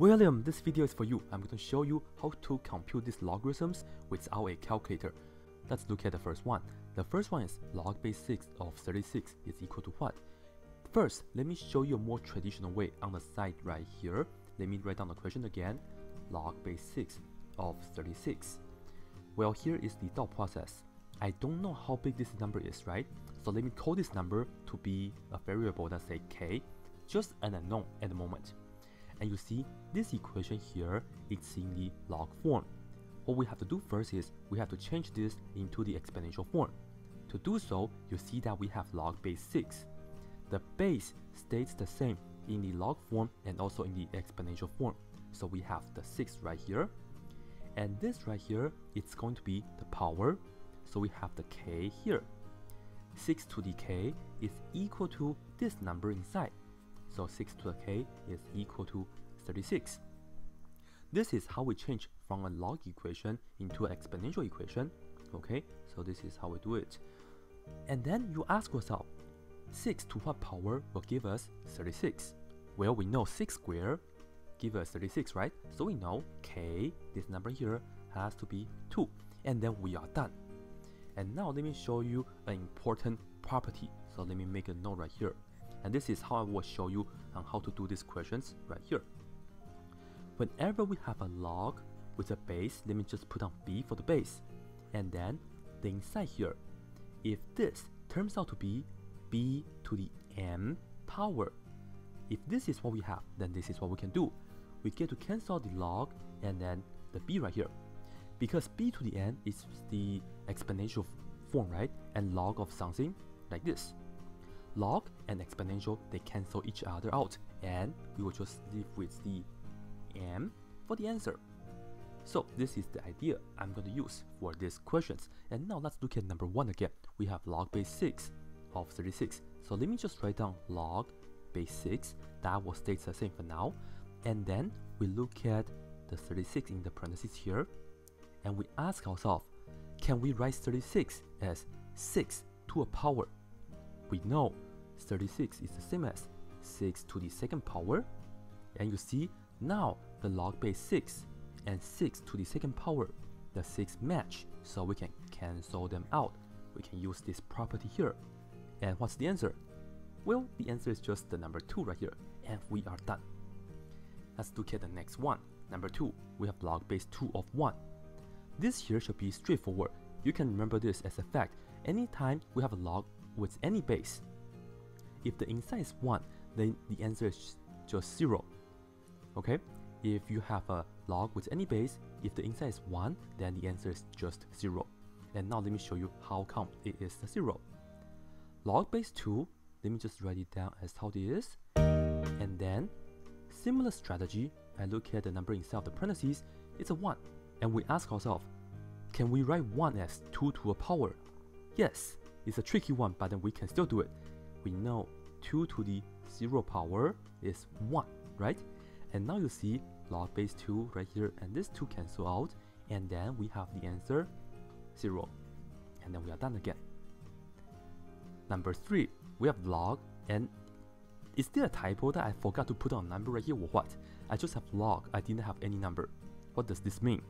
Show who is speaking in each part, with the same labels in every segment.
Speaker 1: William, this video is for you. I'm going to show you how to compute these logarithms without a calculator. Let's look at the first one. The first one is log base 6 of 36 is equal to what? First, let me show you a more traditional way on the side right here. Let me write down the question again. Log base 6 of 36. Well, here is the thought process. I don't know how big this number is, right? So let me call this number to be a variable, let's say k, just an unknown at the moment. And you see, this equation here, it's in the log form. What we have to do first is we have to change this into the exponential form. To do so, you see that we have log base 6. The base stays the same in the log form and also in the exponential form. So we have the 6 right here. And this right here, it's going to be the power. So we have the k here. 6 to the k is equal to this number inside. So 6 to the k is equal to 36. This is how we change from a log equation into an exponential equation. Okay, so this is how we do it. And then you ask yourself, 6 to what power will give us 36? Well, we know 6 squared give us 36, right? So we know k, this number here, has to be 2. And then we are done. And now let me show you an important property. So let me make a note right here. And this is how I will show you on how to do these questions right here. Whenever we have a log with a base, let me just put on b for the base. And then the inside here, if this turns out to be b to the m power, if this is what we have, then this is what we can do. We get to cancel the log and then the b right here. Because b to the n is the exponential form, right? And log of something like this. Log and exponential, they cancel each other out and we will just leave with the m for the answer. So this is the idea I'm going to use for these questions. And now let's look at number one again. We have log base 6 of 36. So let me just write down log base 6. That will stay the same for now. And then we look at the 36 in the parentheses here. And we ask ourselves, can we write 36 as 6 to a power? We know 36 is the same as 6 to the second power. And you see, now the log base 6 and 6 to the second power, the 6 match, so we can cancel them out. We can use this property here. And what's the answer? Well, the answer is just the number 2 right here, and we are done. Let's look at the next one. Number 2, we have log base 2 of 1. This here should be straightforward. You can remember this as a fact. Anytime we have a log with any base, if the inside is 1, then the answer is just 0. Okay? If you have a log with any base, if the inside is 1, then the answer is just 0. And now let me show you how come it is 0. Log base 2, let me just write it down as how it is. And then, similar strategy, I look at the number inside of the parentheses, it's a 1. And we ask ourselves, can we write 1 as 2 to a power? Yes, it's a tricky one, but then we can still do it. We know 2 to the 0 power is 1, right? And now you see log base 2 right here, and this 2 cancel out, and then we have the answer 0. And then we are done again. Number 3, we have log, and is there a typo that I forgot to put on number right here or what? I just have log, I didn't have any number. What does this mean?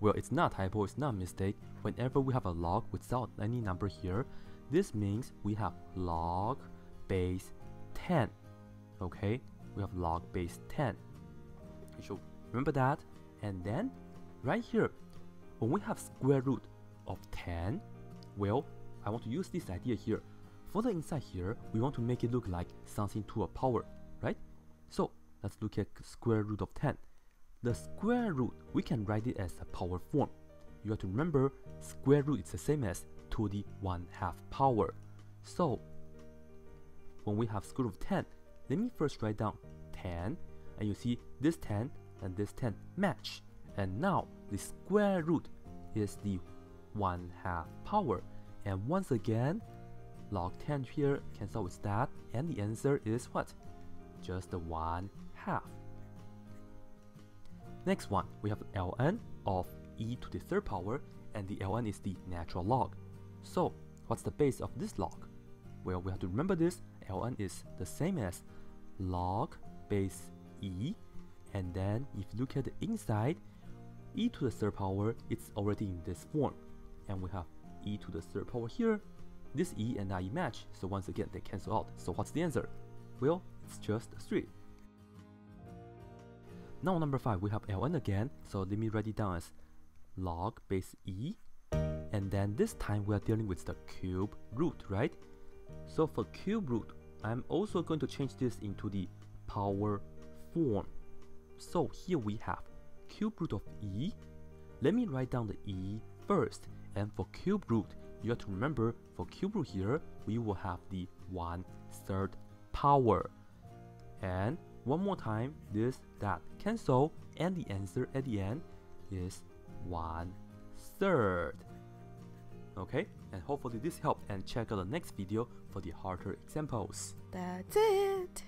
Speaker 1: Well, it's not a typo, it's not a mistake. Whenever we have a log without any number here, this means we have log base 10. Okay, we have log base 10. You should remember that. And then, right here, when we have square root of 10, well, I want to use this idea here. For the inside here, we want to make it look like something to a power, right? So, let's look at square root of 10. The square root, we can write it as a power form. You have to remember, square root is the same as to the 1 half power. So, when we have square root of 10, let me first write down 10, and you see this 10 and this 10 match. And now, the square root is the 1 half power. And once again, log 10 here cancel with that, and the answer is what? Just the 1 half. Next one, we have ln of e to the third power, and the ln is the natural log. So, what's the base of this log? Well, we have to remember this, ln is the same as log base e, And then if you look at the inside, e to the third power, it's already in this form. And we have e to the third power here. This e and i match, so once again they cancel out. So what's the answer? Well, it's just 3. Now number 5, we have ln again, so let me write it down as log base e. And then this time we are dealing with the cube root, right? So for cube root, I'm also going to change this into the power form. So here we have cube root of e. Let me write down the e first. And for cube root, you have to remember for cube root here, we will have the 1 third power. And one more time, this, that cancel, and the answer at the end is 1 third. Okay, and hopefully this helped and check out the next video for the harder examples.
Speaker 2: That's it.